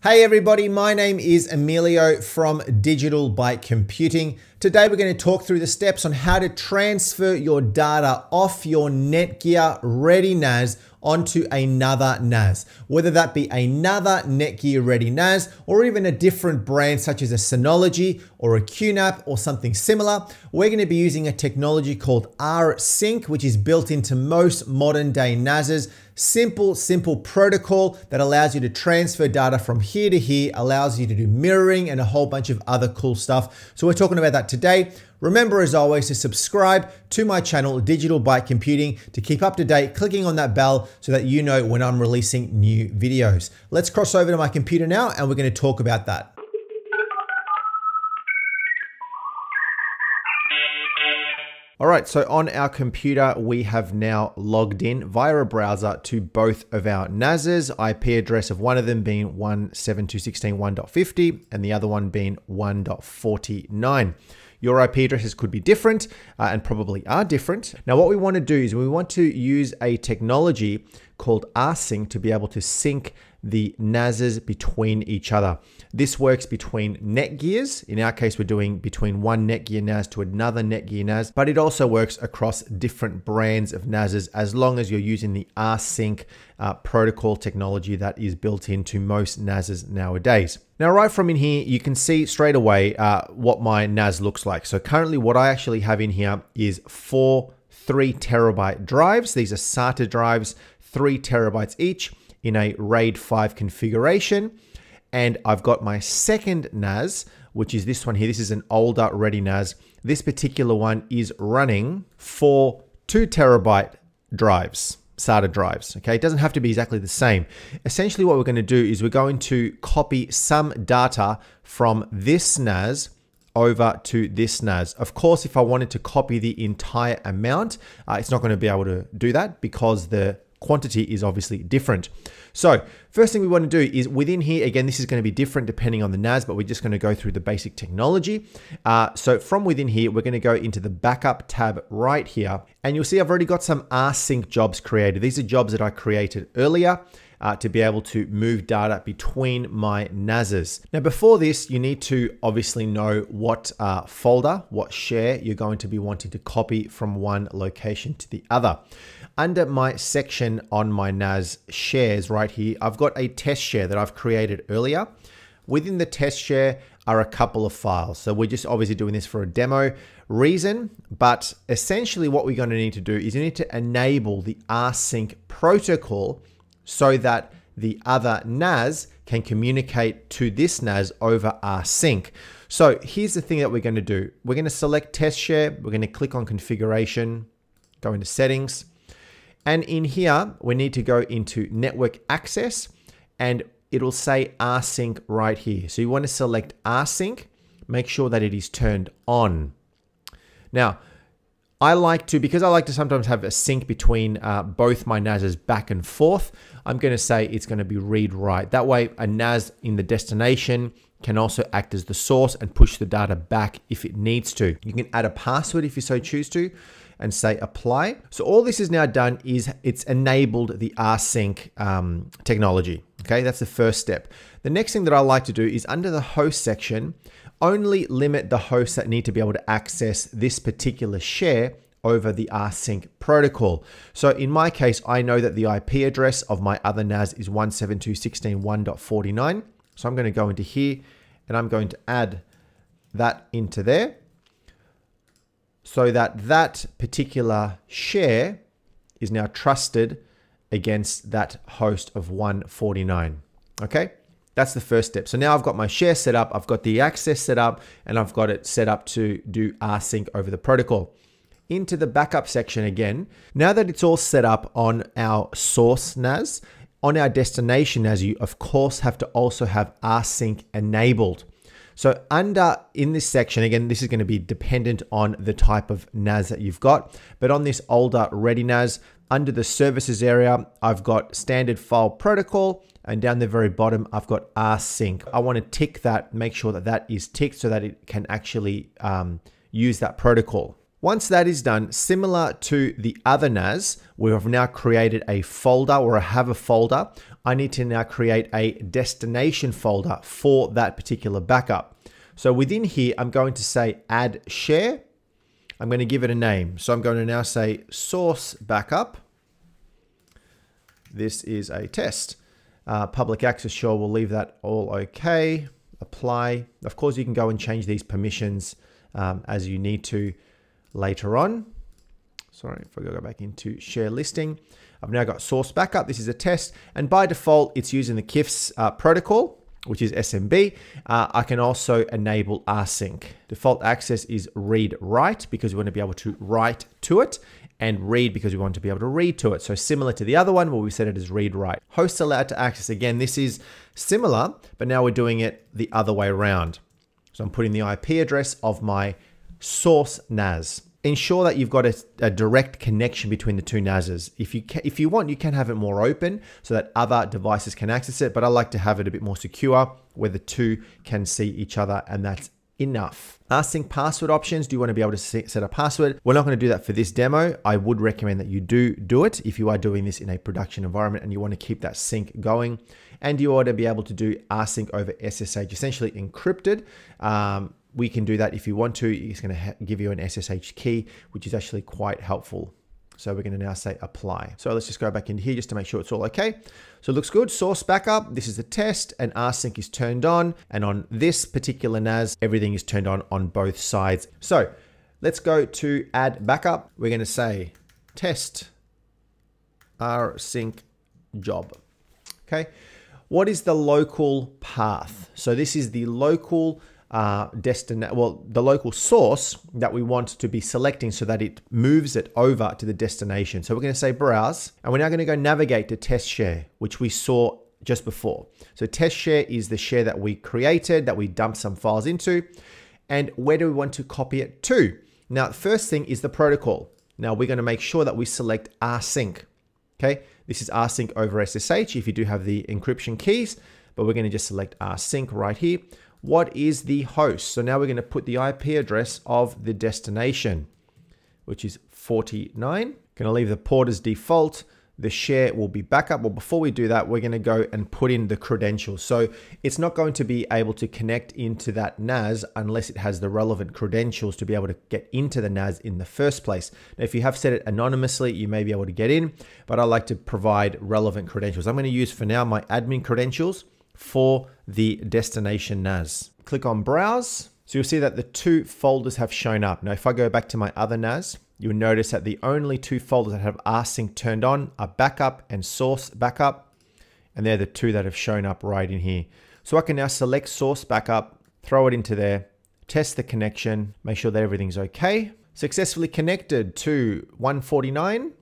Hey everybody, my name is Emilio from Digital Byte Computing. Today we're going to talk through the steps on how to transfer your data off your Netgear Ready NAS onto another NAS, whether that be another Netgear Ready NAS or even a different brand such as a Synology or a QNAP or something similar. We're going to be using a technology called rsync, which is built into most modern day NASs. Simple, simple protocol that allows you to transfer data from here to here, allows you to do mirroring and a whole bunch of other cool stuff. So we're talking about that today. Remember, as always, to subscribe to my channel, Digital Byte Computing, to keep up to date, clicking on that bell so that you know when I'm releasing new videos. Let's cross over to my computer now and we're going to talk about that. All right, so on our computer, we have now logged in via a browser to both of our NASs, IP address of one of them being 172.16.1.50 and the other one being 1.49. Your IP addresses could be different uh, and probably are different. Now, what we want to do is we want to use a technology called rsync to be able to sync the NASs between each other. This works between Netgears. In our case, we're doing between one Netgear NAS to another Netgear NAS, but it also works across different brands of NASs as long as you're using the rsync uh, protocol technology that is built into most NASs nowadays. Now, right from in here, you can see straight away uh, what my NAS looks like. So currently what I actually have in here is four three terabyte drives. These are SATA drives, three terabytes each in a RAID 5 configuration. And I've got my second NAS, which is this one here. This is an older Ready NAS. This particular one is running for two terabyte drives. SATA drives. Okay, it doesn't have to be exactly the same. Essentially, what we're going to do is we're going to copy some data from this NAS over to this NAS. Of course, if I wanted to copy the entire amount, uh, it's not going to be able to do that because the quantity is obviously different. So first thing we want to do is within here, again, this is going to be different depending on the NAS, but we're just going to go through the basic technology. Uh, so from within here, we're going to go into the backup tab right here. And you'll see I've already got some rsync jobs created. These are jobs that I created earlier. Uh, to be able to move data between my NASs. Now, before this, you need to obviously know what uh, folder, what share you're going to be wanting to copy from one location to the other under my section on my NAS shares right here, I've got a test share that I've created earlier. Within the test share are a couple of files. So we're just obviously doing this for a demo reason, but essentially what we're going to need to do is you need to enable the rsync protocol so that the other NAS can communicate to this NAS over rsync. So here's the thing that we're going to do. We're going to select test share. We're going to click on configuration, go into settings. And in here, we need to go into network access and it'll say rsync right here. So you want to select rsync, make sure that it is turned on. Now, I like to, because I like to sometimes have a sync between uh, both my NASs back and forth, I'm going to say it's going to be read write. That way a NAS in the destination can also act as the source and push the data back if it needs to. You can add a password if you so choose to and say apply. So all this is now done is it's enabled the rsync um, technology. Okay, that's the first step. The next thing that I like to do is under the host section, only limit the hosts that need to be able to access this particular share over the rsync protocol. So in my case, I know that the IP address of my other NAS is 172.16.1.49. So I'm going to go into here and I'm going to add that into there so that that particular share is now trusted against that host of 149. Okay, that's the first step. So now I've got my share set up, I've got the access set up, and I've got it set up to do rsync over the protocol. Into the backup section again. Now that it's all set up on our source NAS, on our destination NAS, you of course have to also have rsync enabled. So under in this section, again, this is going to be dependent on the type of NAS that you've got. But on this older Ready NAS, under the services area, I've got standard file protocol and down the very bottom, I've got rsync. I want to tick that, make sure that that is ticked so that it can actually um, use that protocol. Once that is done, similar to the other NAS, we have now created a folder or I have a folder I need to now create a destination folder for that particular backup. So within here, I'm going to say add share. I'm going to give it a name. So I'm going to now say source backup. This is a test. Uh, public access, sure, we'll leave that all okay. Apply. Of course, you can go and change these permissions um, as you need to later on. Sorry, if I go back into share listing, I've now got source backup. This is a test, and by default, it's using the CIFS uh, protocol, which is SMB. Uh, I can also enable rsync. Default access is read write because we want to be able to write to it and read because we want to be able to read to it. So similar to the other one where we set it as read write. Hosts allowed to access. Again, this is similar, but now we're doing it the other way around. So I'm putting the IP address of my source NAS. Ensure that you've got a, a direct connection between the two NASs. If you can, if you want, you can have it more open so that other devices can access it. But I like to have it a bit more secure, where the two can see each other, and that's enough. Rsync password options. Do you want to be able to set a password? We're not going to do that for this demo. I would recommend that you do do it if you are doing this in a production environment and you want to keep that sync going. And you ought to be able to do rsync over SSH, essentially encrypted. Um, we can do that if you want to. It's going to give you an SSH key, which is actually quite helpful. So we're going to now say apply. So let's just go back in here just to make sure it's all okay. So it looks good. Source backup. This is the test and rsync is turned on. And on this particular NAS, everything is turned on on both sides. So let's go to add backup. We're going to say test rsync job. Okay. What is the local path? So this is the local uh, destination, well, the local source that we want to be selecting so that it moves it over to the destination. So we're going to say browse, and we're now going to go navigate to test share, which we saw just before. So test share is the share that we created, that we dumped some files into. And where do we want to copy it to? Now, first thing is the protocol. Now we're going to make sure that we select rsync. Okay, this is rsync over SSH if you do have the encryption keys, but we're going to just select rsync right here what is the host? So now we're going to put the IP address of the destination, which is 49. Going to leave the port as default. The share will be backup. Well, before we do that, we're going to go and put in the credentials. So it's not going to be able to connect into that NAS unless it has the relevant credentials to be able to get into the NAS in the first place. Now, if you have set it anonymously, you may be able to get in, but I like to provide relevant credentials. I'm going to use for now my admin credentials for the destination NAS. Click on Browse. So you'll see that the two folders have shown up. Now, if I go back to my other NAS, you'll notice that the only two folders that have rsync turned on are backup and source backup. And they're the two that have shown up right in here. So I can now select source backup, throw it into there, test the connection, make sure that everything's okay. Successfully connected to 149,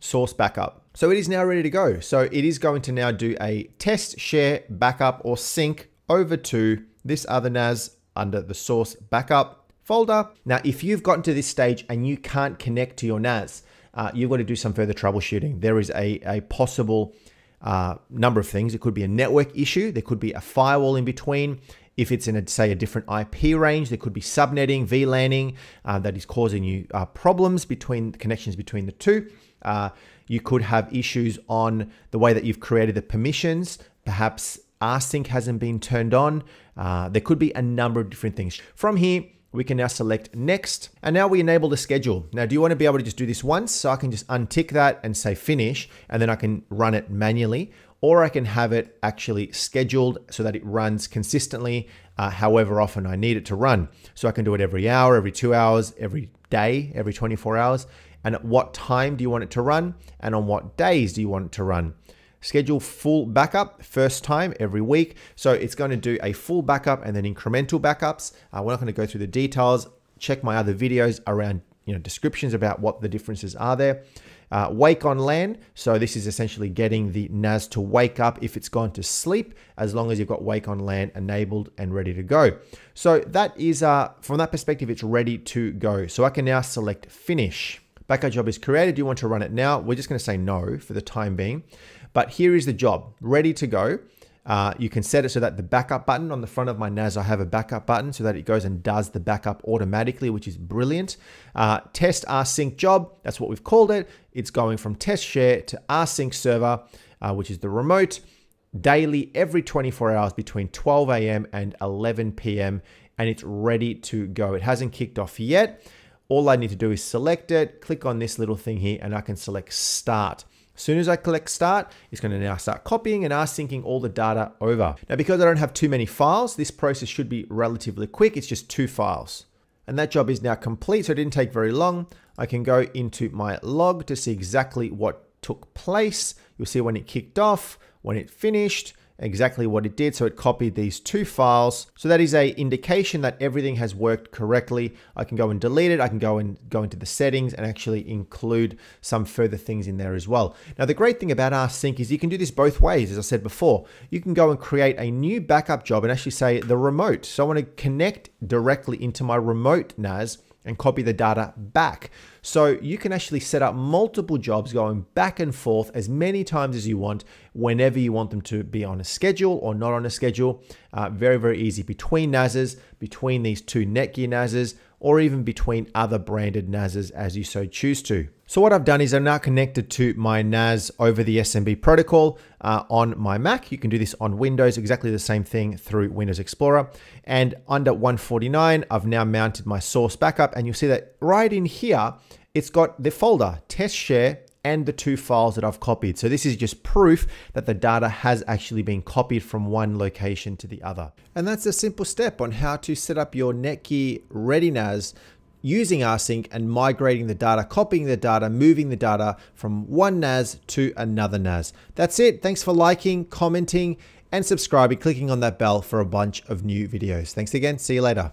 source backup. So it is now ready to go. So it is going to now do a test, share, backup, or sync over to this other NAS under the source backup folder. Now, if you've gotten to this stage and you can't connect to your NAS, uh, you've got to do some further troubleshooting. There is a, a possible uh, number of things. It could be a network issue. There could be a firewall in between. If it's in, a, say, a different IP range, there could be subnetting, VLANing uh, that is causing you uh, problems between connections between the two. Uh, you could have issues on the way that you've created the permissions. Perhaps rsync hasn't been turned on. Uh, there could be a number of different things. From here, we can now select next and now we enable the schedule. Now, do you want to be able to just do this once? So I can just untick that and say finish and then I can run it manually or I can have it actually scheduled so that it runs consistently uh, however often I need it to run. So I can do it every hour, every two hours, every day, every 24 hours and at what time do you want it to run and on what days do you want it to run. Schedule full backup first time every week. So it's going to do a full backup and then incremental backups. Uh, we're not going to go through the details. Check my other videos around you know descriptions about what the differences are there. Uh, wake on LAN. So this is essentially getting the NAS to wake up if it's gone to sleep, as long as you've got wake on LAN enabled and ready to go. So that is, uh, from that perspective, it's ready to go. So I can now select finish. Backup job is created. Do you want to run it now? We're just going to say no for the time being. But here is the job, ready to go. Uh, you can set it so that the backup button on the front of my NAS, I have a backup button so that it goes and does the backup automatically, which is brilliant. Uh, test rsync job, that's what we've called it. It's going from test share to rsync server. uh, which is the remote, daily every 24 hours between 12 a.m. and 11 p.m. and it's ready to go. It hasn't kicked off yet. All I need to do is select it, click on this little thing here, and I can select start. As soon as I click start, it's going to now start copying and rsyncing all the data over. Now, because I don't have too many files, this process should be relatively quick. It's just two files. And that job is now complete, so it didn't take very long. I can go into my log to see exactly what took place. You'll see when it kicked off, when it finished, exactly what it did. So it copied these two files. So that is a indication that everything has worked correctly. I can go and delete it. I can go and go into the settings and actually include some further things in there as well. Now, the great thing about rsync is you can do this both ways. As I said before, you can go and create a new backup job and actually say the remote. So I want to connect directly into my remote NAS and copy the data back. So you can actually set up multiple jobs going back and forth as many times as you want, whenever you want them to be on a schedule or not on a schedule. Uh, very, very easy between NASs, between these two Netgear NASs, or even between other branded NASs as you so choose to. So what I've done is I'm now connected to my NAS over the SMB protocol uh, on my Mac. You can do this on Windows, exactly the same thing through Windows Explorer. And under 149, I've now mounted my source backup and you'll see that right in here, it's got the folder test share and the two files that I've copied. So this is just proof that the data has actually been copied from one location to the other. And that's a simple step on how to set up your Netgear ReadyNAS using rsync and migrating the data, copying the data, moving the data from one NAS to another NAS. That's it. Thanks for liking, commenting, and subscribing, clicking on that bell for a bunch of new videos. Thanks again. See you later.